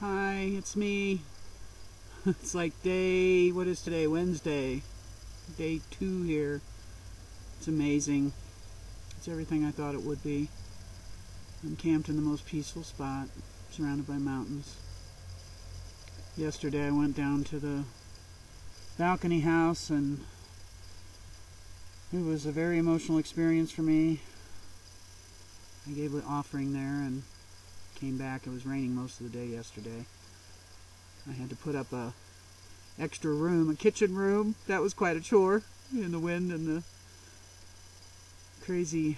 Hi, it's me. It's like day, what is today? Wednesday. Day two here. It's amazing. It's everything I thought it would be. I'm camped in the most peaceful spot, surrounded by mountains. Yesterday I went down to the balcony house and it was a very emotional experience for me. I gave an offering there and came back. It was raining most of the day yesterday. I had to put up a extra room, a kitchen room. That was quite a chore in the wind and the crazy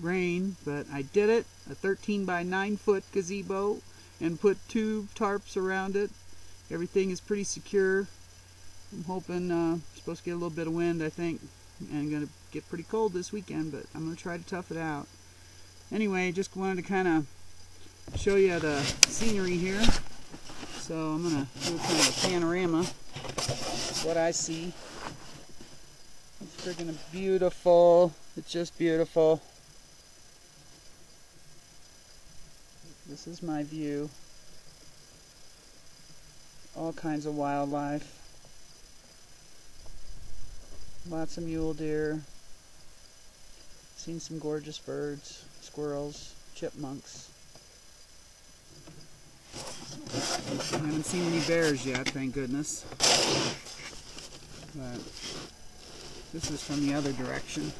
rain, but I did it. A 13 by 9 foot gazebo and put two tarps around it. Everything is pretty secure. I'm hoping uh, supposed to get a little bit of wind, I think, and going to get pretty cold this weekend, but I'm going to try to tough it out. Anyway, just wanted to kind of show you the scenery here. So I'm going to do kind of a panorama what I see. It's freaking beautiful. It's just beautiful. This is my view. All kinds of wildlife. Lots of mule deer. Seen some gorgeous birds, squirrels, chipmunks. I haven't seen any bears yet, thank goodness. But this is from the other direction.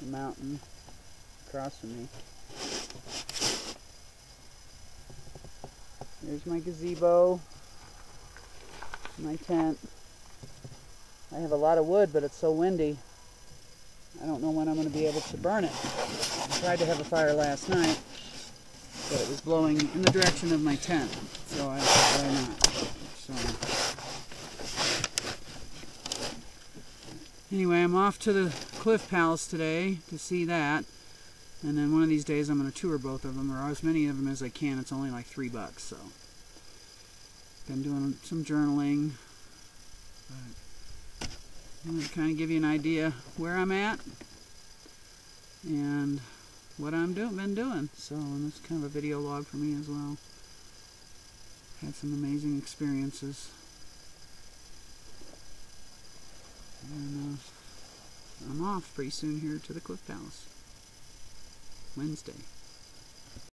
The mountain across from me. There's my gazebo, my tent. I have a lot of wood, but it's so windy. I don't know when I'm going to be able to burn it. I tried to have a fire last night, but it was blowing in the direction of my tent, so I why not? So anyway, I'm off to the Cliff Palace today to see that, and then one of these days I'm going to tour both of them, or as many of them as I can. It's only like three bucks, so been doing some journaling. I'm going to kind of give you an idea where I'm at and what I'm doing, been doing. So, and this is kind of a video log for me as well. Had some amazing experiences. And uh, I'm off pretty soon here to the Cliff Palace. Wednesday.